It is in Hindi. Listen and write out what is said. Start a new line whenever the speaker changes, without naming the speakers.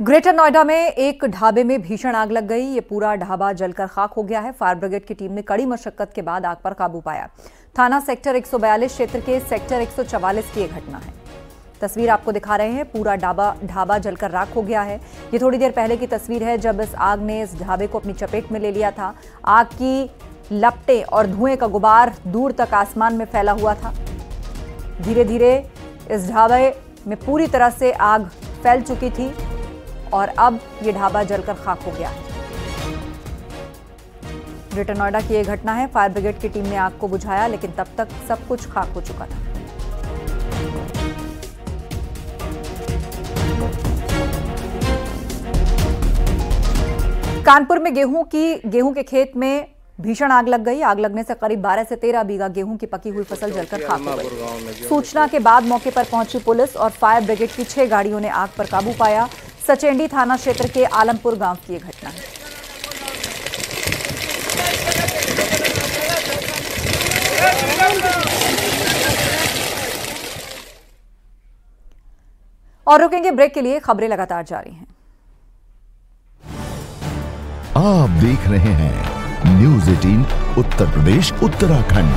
ग्रेटर नोएडा में एक ढाबे में भीषण आग लग गई। ये पूरा ढाबा जलकर खाक हो गया है। फायर ब्रिगेड की टीम ने कड़ी मशक्कत के बाद आग पर काबू पाया। थाना सेक्टर 142 क्षेत्र के सेक्टर 144 की यह घटना है। तस्वीर आपको दिखा रहे हैं। पूरा ढाबा ढाबा जलकर राख हो गया है। ये थोड़ी देर पहले की तस्वीर है जब इस आग ने इस ढाबे को अपनी चपेट में ले लिया था। आग की लपटे और धुएँ का गुबार दूर तक आसमान में फैला हुआ था। धीरे धीरे इस ढाबे में पूरी तरह से आग फैल चुकी थी। और अब ये ढाबा जलकर खाक हो गया है। ग्रेटर नोएडा की यह घटना है। फायर ब्रिगेड की टीम ने आग को बुझाया लेकिन तब तक सब कुछ खाक हो चुका था। कानपुर में गेहूँ की गेहूँ के खेत में भीषण आग लग गई। आग लगने से करीब 12 से 13 बीघा गेहूँ की पकी हुई फ़सल जलकर खाक हो गई। सूचना के बाद मौके पर पहुँची पुलिस और फायर ब्रिगेड की छह गाड़ियों ने आग पर काबू पाया। सचेंडी थाना क्षेत्र के आलमपुर गाँव की यह घटना है। और रुकेंगे ब्रेक के लिए, खबरें लगातार जारी हैं।
आप देख रहे हैं न्यूज़ एटीन, उत्तर प्रदेश, उत्तराखंड।